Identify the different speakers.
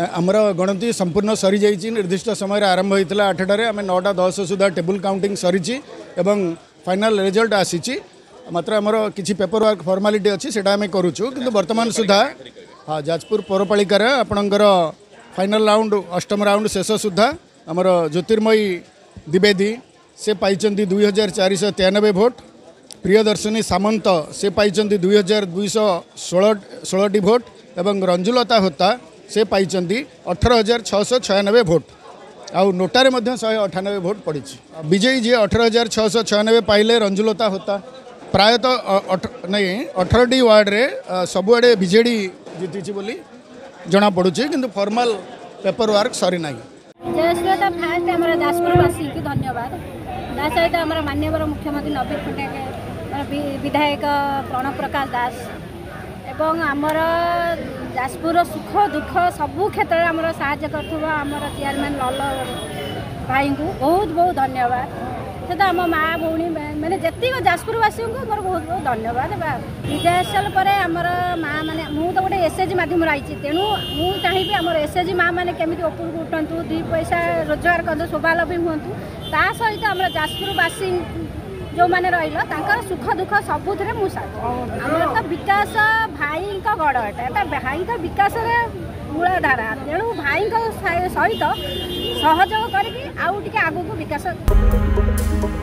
Speaker 1: ଆମର ଗଣତି ସମ୍ପୂର୍ଣ୍ଣ ସରିଯାଇଛି ନିର୍ଦ୍ଦିଷ୍ଟ ସମୟରେ ଆରମ୍ଭ ହୋଇଥିଲା ଆଠଟାରେ ଆମେ ନଅଟା ଦଶ ସୁଦ୍ଧା ଟେବୁଲ୍ କାଉଣ୍ଟିଂ ସରିଛି ଏବଂ ଫାଇନାଲ୍ ରେଜଲ୍ଟ ଆସିଛି ମାତ୍ର ଆମର କିଛି ପେପର ୱାର୍କ ଫର୍ମାଲିଟି ଅଛି ସେଇଟା ଆମେ କରୁଛୁ କିନ୍ତୁ ବର୍ତ୍ତମାନ ସୁଦ୍ଧା ହଁ ଯାଜପୁର ପୌରପାଳିକାର ଆପଣଙ୍କର ଫାଇନାଲ୍ ରାଉଣ୍ଡ ଅଷ୍ଟମ ରାଉଣ୍ଡ ଶେଷ ସୁଦ୍ଧା ଆମର ଜ୍ୟୋତିର୍ମୟୀ ଦ୍ୱିବେଦୀ ସେ ପାଇଛନ୍ତି ଦୁଇ ହଜାର ଚାରିଶହ ତେୟାନବେ ଭୋଟ୍ ପ୍ରିୟଦର୍ଶିନୀ ସାମନ୍ତ ସେ ପାଇଛନ୍ତି ଦୁଇ ହଜାର ଦୁଇଶହ ଷୋହଳ ଷୋହଳଟି ଭୋଟ୍ ଏବଂ ରଞ୍ଜୁଲତା ହୋତା ସେ ପାଇଛନ୍ତି ଅଠର ହଜାର ଛଅଶହ ଛୟାନବେ ଭୋଟ୍ ଆଉ ନୋଟାରେ ମଧ୍ୟ ଶହେ ଅଠାନବେ ଭୋଟ୍ ପଡ଼ିଛି ବିଜେପି ଯିଏ ଅଠର ହଜାର ଛଅଶହ ଛୟାନବେ ପାଇଲେ ରଞ୍ଜୁଲତା ହୋତା ପ୍ରାୟତଃ ନାଇଁ ଅଠରଟି ୱାର୍ଡ଼ରେ ସବୁଆଡ଼େ ବିଜେଡ଼ି ଜିତିଛି ବୋଲି ଜଣାପଡ଼ୁଛି କିନ୍ତୁ ଫର୍ମାଲ ପେପର ୱାର୍କ ସରିନାହିଁ
Speaker 2: ଜୟଶ୍ରୀତା ଫାଷ୍ଟ ଆମର ଯାଜପୁରବାସୀଙ୍କୁ ଧନ୍ୟବାଦ ତା ସହିତ ଆମର ମାନ୍ୟବର ମୁଖ୍ୟମନ୍ତ୍ରୀ ନବୀନ ପଟ୍ଟନାୟକ ବିଧାୟକ ପ୍ରଣବ ପ୍ରକାଶ ଦାସ ଏବଂ ଆମର ଯାଜପୁରର ସୁଖ ଦୁଃଖ ସବୁ କ୍ଷେତ୍ରରେ ଆମର ସାହାଯ୍ୟ କରୁଥିବା ଆମର ଚେୟାରମ୍ୟାନ୍ ଲଲ ଭାଇଙ୍କୁ ବହୁତ ବହୁତ ଧନ୍ୟବାଦ ସେ ତ ଆମ ମାଆ ଭଉଣୀ ମାନେ ଯେତିକ ଯାଜପୁରବାସୀଙ୍କୁ ମୋର ବହୁତ ବହୁତ ଧନ୍ୟବାଦ ବା ବିଦାୟ ଆସିସାରିଲା ପରେ ଆମର ମାଆ ମାନେ ମୁଁ ତ ଗୋଟେ ଏସ୍ ଏଚ୍ ଜି ମାଧ୍ୟମରେ ଆଇଛି ତେଣୁ ମୁଁ ଚାହିଁବି ମାଆ ଏସ୍ଏଚ୍ଜି ମାଆମାନେ କେମିତି ଉପରକୁ ଉଠନ୍ତୁ ଦୁଇ ପଇସା ରୋଜଗାର କରନ୍ତୁ ସ୍ୱାବଲମ୍ବୀ ହୁଅନ୍ତୁ ତା ସହିତ ଆମର ଯାଜପୁରବାସୀ ଯେଉଁମାନେ ରହିଲ ତାଙ୍କର ସୁଖ ଦୁଃଖ ସବୁଥିରେ ମୁଁ ସାଥ ଆମର ତ ବିକାଶ ଭାଇଙ୍କ ଗଡ଼ ଏଟା ଏଟା ଭାଇଙ୍କ ବିକାଶରେ ମୂଳଧାରା ତେଣୁ ଭାଇଙ୍କ ସହିତ ସହଯୋଗ କରିକି ଆଉ ଟିକେ ଆଗକୁ ବିକାଶ